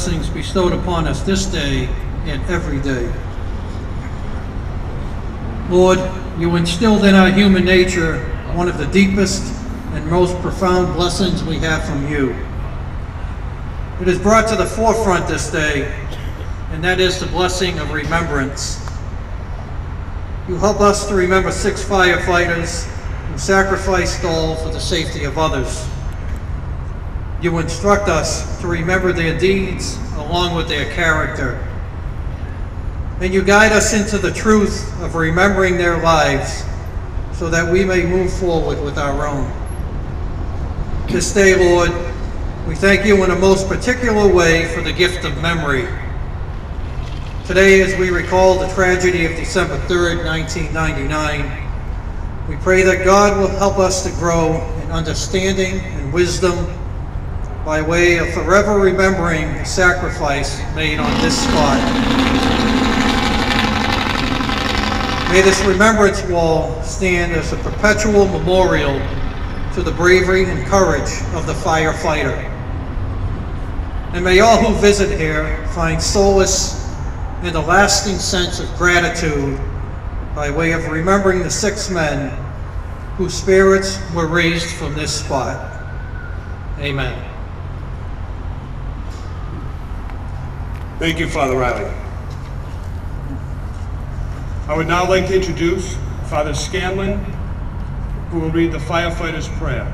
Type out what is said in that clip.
blessings bestowed upon us this day and every day. Lord, you instilled in our human nature one of the deepest and most profound blessings we have from you. It is brought to the forefront this day, and that is the blessing of remembrance. You help us to remember six firefighters who sacrificed all for the safety of others. You instruct us to remember their deeds along with their character. And you guide us into the truth of remembering their lives so that we may move forward with our own. This day, Lord, we thank you in a most particular way for the gift of memory. Today, as we recall the tragedy of December 3rd, 1999, we pray that God will help us to grow in understanding and wisdom by way of forever remembering the sacrifice made on this spot. May this remembrance wall stand as a perpetual memorial to the bravery and courage of the firefighter. And may all who visit here find solace and a lasting sense of gratitude by way of remembering the six men whose spirits were raised from this spot. Amen. Thank you, Father Riley. I would now like to introduce Father Scanlon, who will read the firefighter's prayer.